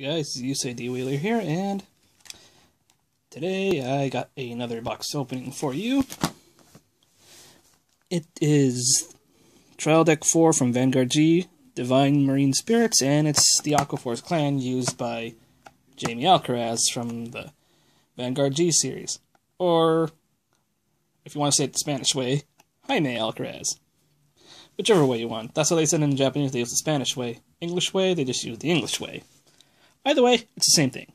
Guys, Yusei D. Wheeler here, and today I got another box opening for you. It is Trial Deck 4 from Vanguard G, Divine Marine Spirits, and it's the Aquaforce clan used by Jaime Alcaraz from the Vanguard G series. Or, if you want to say it the Spanish way, Jaime Alcaraz. Whichever way you want. That's how they said in Japanese, they use the Spanish way. English way, they just use the English way. Either way, it's the same thing.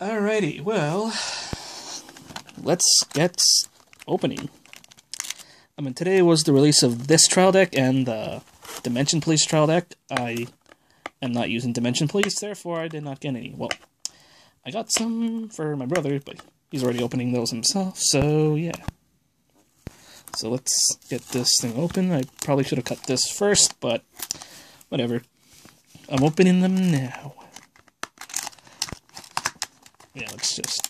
Alrighty, well, let's get opening. I mean, today was the release of this trial deck and the Dimension Police trial deck. I am not using Dimension Police, therefore I did not get any. Well, I got some for my brother, but he's already opening those himself, so yeah. So let's get this thing open. I probably should have cut this first, but whatever. I'm opening them now. Yeah, let's just...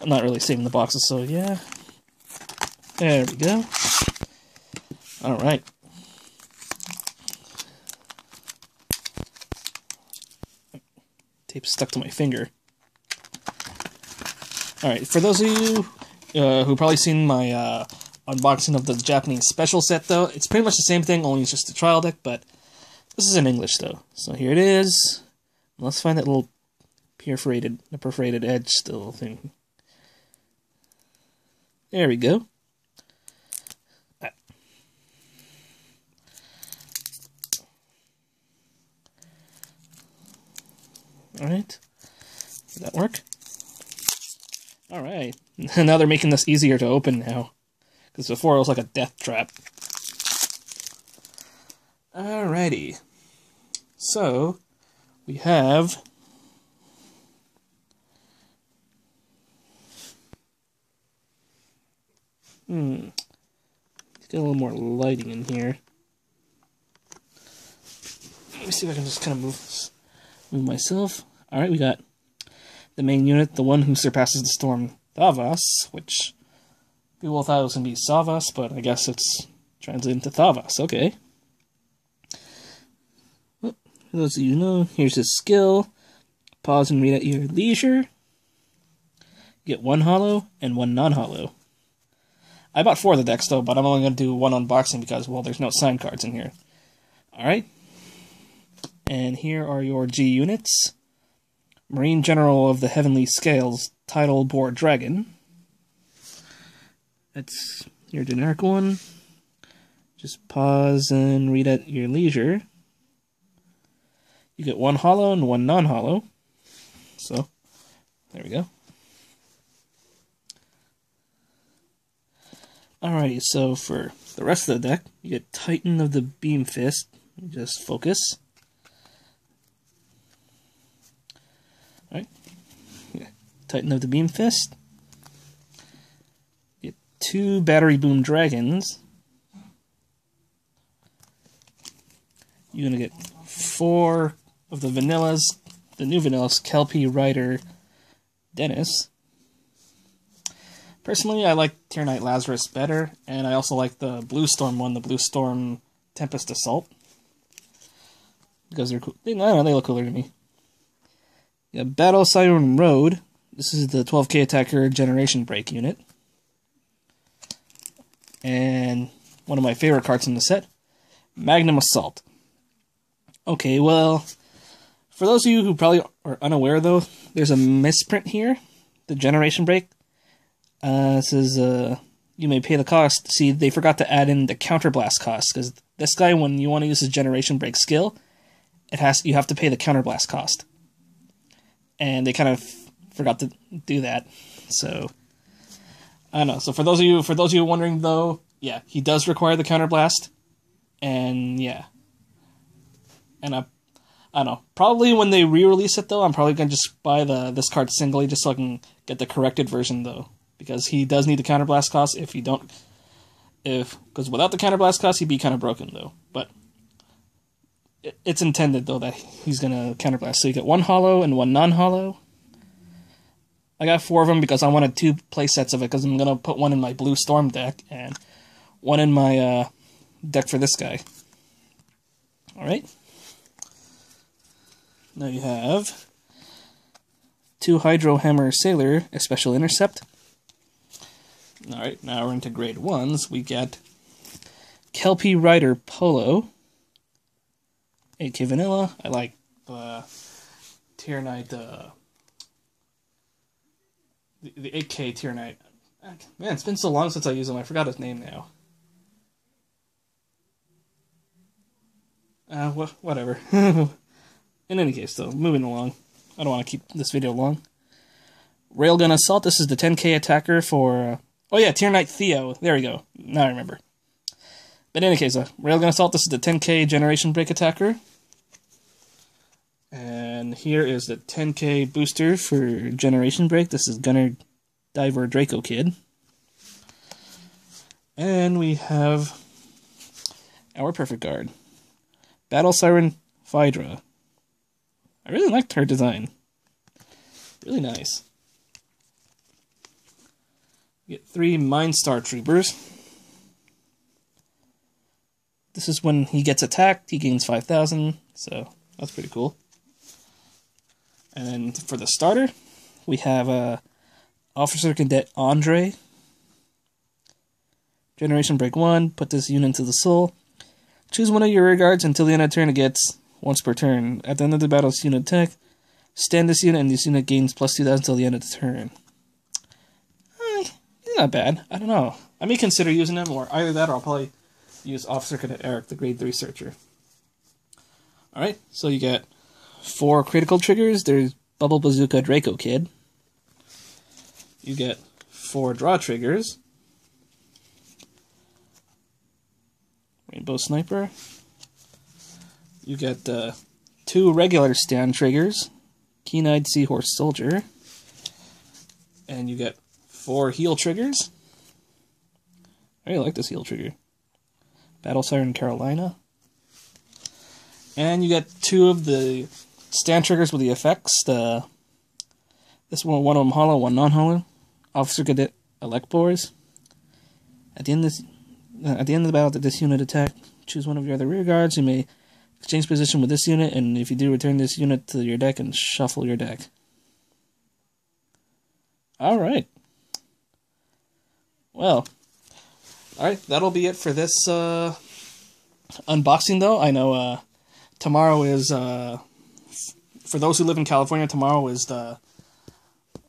I'm not really saving the boxes, so yeah. There we go. Alright. Tape stuck to my finger. Alright, for those of you uh, who probably seen my uh, unboxing of the Japanese special set, though, it's pretty much the same thing, only it's just a trial deck, but this is in English, though. So here it is. Let's find that little perforated, perforated edge still thing. There we go. Ah. Alright. Did that work? Alright. now they're making this easier to open now. Because before it was like a death trap. Alrighty. So, we have Hmm. Get a little more lighting in here. Let me see if I can just kind of move move myself. Alright, we got the main unit, the one who surpasses the storm, Thavas, which people thought it was going to be Savas, but I guess it's translated into Thavas. Okay. For those of you know, here's his skill. Pause and read at your leisure. Get one hollow and one non-hollow. I bought four of the decks though, but I'm only going to do one unboxing because, well, there's no sign cards in here. Alright. And here are your G units. Marine General of the Heavenly Scales, Tidal Bore Dragon. That's your generic one. Just pause and read at your leisure. You get one hollow and one non-hollow. So, there we go. Alrighty, so for the rest of the deck, you get Titan of the Beam Fist. Just focus. Alright. Titan of the Beam Fist. You get two Battery Boom Dragons. You're gonna get four of the vanillas, the new vanillas, Kelpie, Rider, Dennis. Personally, I like Tear Knight Lazarus better, and I also like the Blue Storm one, the Blue Storm Tempest Assault. Because they're cool. They, I don't know, they look cooler to me. Yeah, Battle Siren Road. This is the 12k attacker generation break unit. And one of my favorite cards in the set, Magnum Assault. Okay, well, for those of you who probably are unaware, though, there's a misprint here. The generation break uh, says uh, you may pay the cost. See, they forgot to add in the counterblast cost because this guy, when you want to use his generation break skill, it has you have to pay the counterblast cost, and they kind of forgot to do that. So I don't know. So for those of you, for those of you wondering, though, yeah, he does require the counterblast, and yeah, and I, I don't know. Probably when they re-release it though, I'm probably gonna just buy the this card singly just so I can get the corrected version though, because he does need the counterblast cost. If you don't, if because without the counterblast cost, he'd be kind of broken though. But it, it's intended though that he's gonna counterblast. So you get one hollow and one non-hollow. I got four of them because I wanted two play sets of it because I'm gonna put one in my blue storm deck and one in my uh, deck for this guy. All right. Now you have two Hydro Hammer Sailor, a special intercept. Alright, now we're into grade ones. We get Kelpie Rider Polo. 8k vanilla. I like the Tear Knight, uh, the, the 8k Tear Knight. Man, it's been so long since I used him, I forgot his name now. Uh, wh whatever. In any case, though, moving along. I don't want to keep this video long. Railgun Assault, this is the 10k attacker for... Uh, oh yeah, Tear Knight Theo. There we go. Now I remember. But in any case, uh, Railgun Assault, this is the 10k Generation Break attacker. And here is the 10k booster for Generation Break. This is Gunner Diver Draco Kid. And we have our Perfect Guard. Battle Siren Phaedra. I really liked her design. Really nice. get three Mind Star Troopers. This is when he gets attacked, he gains 5,000, so that's pretty cool. And then for the starter, we have uh, Officer Cadet Andre. Generation Break 1, put this unit into the soul. Choose one of your rear guards until the end of turn it gets once per turn. At the end of the battle, this unit attack. Stand this unit and this unit gains plus 2000 until the end of the turn. Eh, not bad. I don't know. I may consider using him, or either that or I'll probably use Officer Cadet Eric, the grade 3 searcher. Alright, so you get four critical triggers. There's Bubble Bazooka Draco Kid. You get four draw triggers. Rainbow Sniper. You get uh, two regular stand triggers. Keen-Eyed Seahorse Soldier. And you get four heal triggers. I really like this heal trigger. Battle Siren Carolina. And you get two of the stand triggers with the effects. The this one, one of them hollow, one non-hollow. Officer Cadet Elect Boys. At the end of this, uh, at the end of the battle, that this unit attack, choose one of your other rear guards. You may exchange position with this unit, and if you do, return this unit to your deck and shuffle your deck. All right. Well, all right. That'll be it for this uh, unboxing, though. I know uh, tomorrow is uh, for those who live in California. Tomorrow is the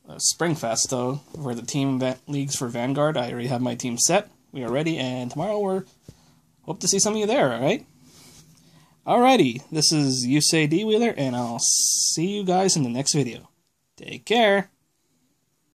uh, Springfest, though, for the team leagues for Vanguard. I already have my team set we are ready, and tomorrow we're hope to see some of you there, alright? Alrighty, this is Yusei D. Wheeler, and I'll see you guys in the next video. Take care!